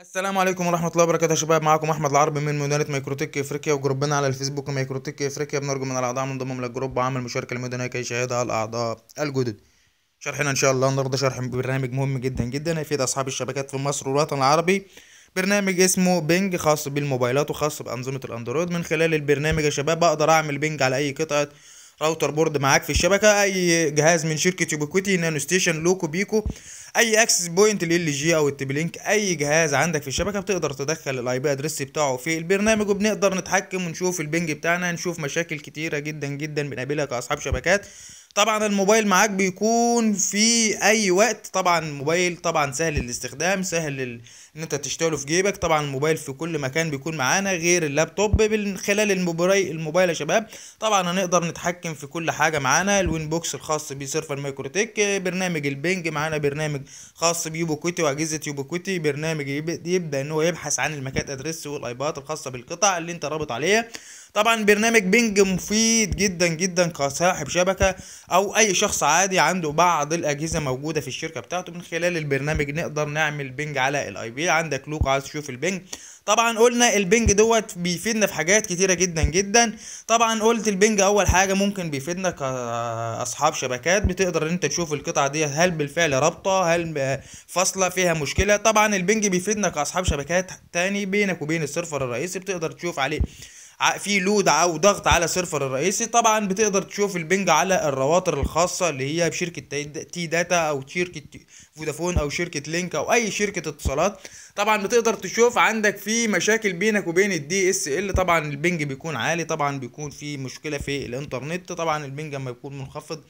السلام عليكم ورحمة الله وبركاته يا شباب. معاكم أحمد العربي من مدينة ميكروتك إفريقيا وجروبنا على الفيسبوك ميكروتك إفريقيا. بنرجو من الأعضاء من للجروب وعمل مشاركة للمدينة كي يشاهدها الأعضاء الجدد. شرحنا إن شاء الله النهاردة شرح برنامج مهم جدا جدا هيفيد أصحاب الشبكات في مصر والوطن العربي. برنامج اسمه ping خاص بالموبايلات وخاص بأنظمة الأندرويد. من خلال البرنامج يا شباب بقدر أعمل ping على أي قطعة RouterBoard معاك في الشبكة أي جهاز من شركة Ubiquiti NanoStation Loco بيكو أي access point ال جي أو ال TP-Link أي جهاز عندك في الشبكة بتقدر تدخل ال IP address بتاعه في البرنامج وبنقدر نتحكم ونشوف ال ping بتاعنا نشوف مشاكل كتيرة جدا جدا بنقابلها كأصحاب شبكات. طبعا الموبايل معاك بيكون في أي وقت. طبعا الموبايل طبعا سهل الاستخدام سهل. إن أنت تشتغله في جيبك. طبعا الموبايل في كل مكان بيكون معانا غير اللابتوب من خلال الموبايل يا شباب. طبعا هنقدر نتحكم في كل حاجة معانا. ال Winbox الخاص ب server مايكروتك برنامج ال ping معانا برنامج خاص ب Ubiquiti وأجهزة Ubiquiti برنامج يب- يبدأ إن هو يبحث عن المكات ادريس والايبات الخاصة بالقطع اللي أنت رابط عليها. طبعا برنامج ping مفيد جدا جدا كصاحب شبكة أو أي شخص عادي عنده بعض الأجهزة موجودة في الشركة بتاعته. من خلال البرنامج نقدر نعمل ping على ال IP عندك لوك عايز تشوف ال ping؟ طبعا قلنا ال ping دوت بيفيدنا في حاجات كتيرة جدا جدا. طبعا قلت ال ping أول حاجة ممكن بيفيدنا كأصحاب شبكات بتقدر إن أنت تشوف القطعة دي هل بالفعل رابطة هل فاصلة فيها مشكلة. طبعا ال ping بيفيدنا كأصحاب شبكات تاني بينك وبين ال server الرئيسي بتقدر تشوف عليه في load أو ضغط على ال server الرئيسي. طبعا بتقدر تشوف ال ping على الرواتر الخاصة اللي هي بشركة تي- داتا أو شركة فودافون أو شركة لينك أو أي شركة اتصالات. طبعا بتقدر تشوف عندك في مشاكل بينك وبين ال DSL طبعا ال ping بيكون عالي طبعا بيكون في مشكلة في الإنترنت. طبعا ال ping لما يكون منخفض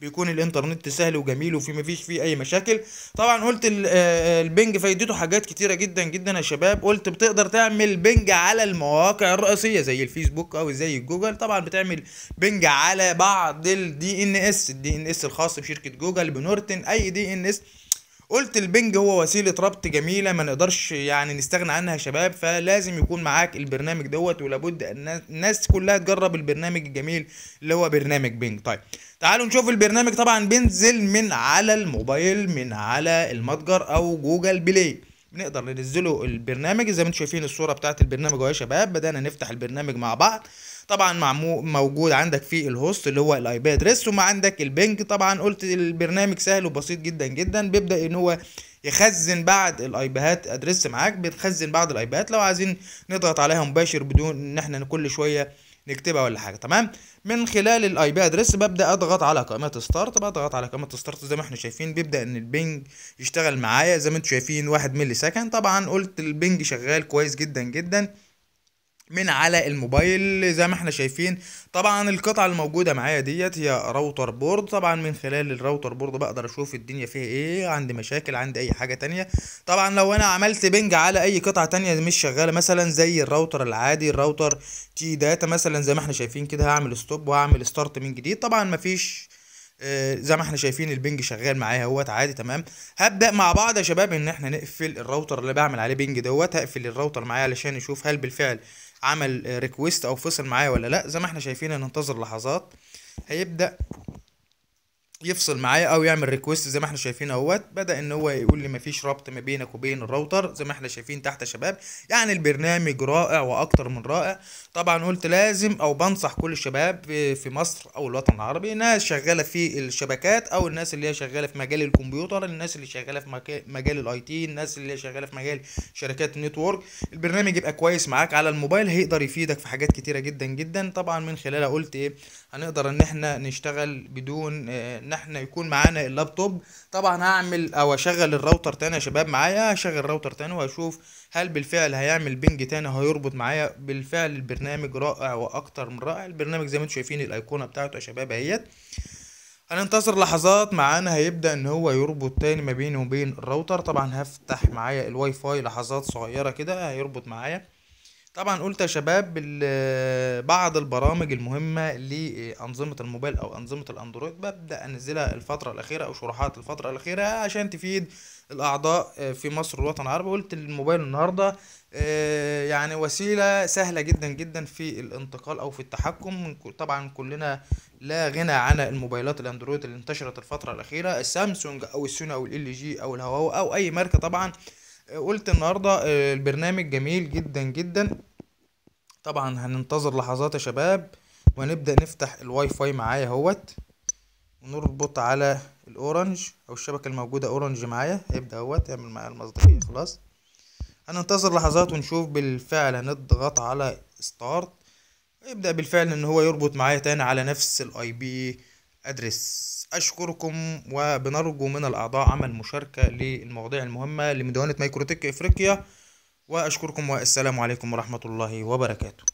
بيكون الانترنت سهل وجميل وفي مفيش فيه أي مشاكل. طبعا قلت آه، ال ping فايدته حاجات كتيرة جدا جدا يا شباب. قلت بتقدر تعمل ping على المواقع الرئيسية زي الفيسبوك أو زي جوجل. طبعا بتعمل ping على بعض ال DNS ال DNS الخاص بشركة جوجل بنورتن أي DNS قلت ال ping هو وسيلة ربط جميلة ما نقدرش يعني نستغنى عنها يا شباب فلازم يكون معاك البرنامج دوت ولابد أن الناس كلها تجرب البرنامج الجميل اللي هو برنامج ping. طيب تعالوا نشوف البرنامج طبعا بينزل من على الموبايل من على المتجر أو جوجل بلاي. بنقدر ننزله البرنامج. زي ما أنتم شايفين الصورة بتاعت البرنامج أهو يا شباب بدأنا نفتح البرنامج مع بعض. طبعا معمو موجود عندك في ال host اللي هو ال IP address وما عندك ال ping طبعا قلت البرنامج سهل وبسيط جدا جدا. بيبدأ إن هو يخزن بعد ال IP هات address معاك بتخزن بعض ال IP هات لو عايزين نضغط عليها مباشر بدون إن إحنا كل شوية نكتبها ولا حاجة. تمام؟ من خلال ال IP address ببدأ أضغط على قائمه start. بضغط على قائمه start زي ما إحنا شايفين. بيبدأ إن ال ping يشتغل معايا. زي ما أنتم شايفين واحد millisecond. طبعا قلت ال ping شغال كويس جدا جدا. من على الموبايل زي ما إحنا شايفين. طبعا القطعة الموجودة معايا ديت هي router board. طبعا من خلال ال router board بقدر أشوف الدنيا فيها إيه عندي مشاكل عندي أي حاجة تانية. طبعا لو أنا عملت ping على أي قطعة تانية مش شغالة مثلا زي الراوتر العادي ال router TE Data مثلا زي ما إحنا شايفين كده هعمل stop وهعمل start من جديد. طبعا مفيش آه، زي ما إحنا شايفين ال ping شغال معايا أهوت عادي تمام. هبدأ مع بعض يا شباب إن إحنا نقفل الراوتر اللي بعمل عليه ping دوت. هقفل الراوتر معايا علشان نشوف هل بالفعل عمل request أو فصل معايا ولا لأ زي ما إحنا شايفين هننتظر لحظات هيبدأ يفصل معايا أو يعمل request زي ما إحنا شايفين أهوت. بدأ إن هو يقول لي مفيش ربط ما بينك وبين الراوتر زي ما إحنا شايفين تحت يا شباب. يعني البرنامج رائع وأكتر من رائع. طبعا قلت لازم أو بنصح كل الشباب في مصر أو الوطن العربي ناس شغالة في الشبكات أو الناس اللي هي شغالة في مجال الكمبيوتر الناس اللي شغالة في مجال ال IT الناس اللي هي شغالة في مجال شركات ال network البرنامج يبقى كويس معاك على الموبايل هيقدر يفيدك في حاجات كتيرة جدا جدا. طبعا من خلالها قلت إيه هنقدر إن إحنا نشتغل بدون آه، إن إحنا يكون معانا اللابتوب. طبعا هعمل أو أشغل الراوتر تاني يا شباب. معايا هشغل الراوتر تاني وهشوف هل بالفعل هيعمل ping تاني هيربط معايا. بالفعل البرنامج رائع وأكتر من رائع. البرنامج زي ما أنتم شايفين الأيقونة بتاعته يا شباب أهيت. هننتظر لحظات. معانا هيبدأ إن هو يربط تاني ما بيني وبين الراوتر. طبعا هفتح معايا الواي فاي لحظات صغيرة كده هيربط معايا. طبعا قلت يا شباب بعض البرامج المهمة لأنظمة الموبايل أو أنظمة الأندرويد ببدأ أنزلها الفترة الأخيرة أو شروحات الفترة الأخيرة عشان تفيد الأعضاء في مصر والوطن العربي. قلت الموبايل النهاردة آه، يعني وسيلة سهلة جدا جدا في الانتقال أو في التحكم. طبعا كلنا لا غنى عن الموبايلات الأندرويد اللي انتشرت الفترة الأخيرة. السامسونج أو السوني أو ال جي أو الهواوي أو أي ماركة طبعا. قلت النهارده آه، البرنامج جميل جدا جدا. طبعا هننتظر لحظات يا شباب وهنبدأ نفتح الواي فاي معايا اهوت ونربط على الاورنج أو الشبكة الموجودة اورنج معايا. هيبدأ اهوت يعمل معايا المصداقية خلاص. هننتظر لحظات ونشوف بالفعل هنضغط على start يبدأ بالفعل إن هو يربط معايا تاني على نفس ال IP address أشكركم وبنرجو من الأعضاء عمل مشاركة للمواضيع المهمة لمدونة مايكروتك إفريقيا. وأشكركم والسلام عليكم ورحمة الله وبركاته.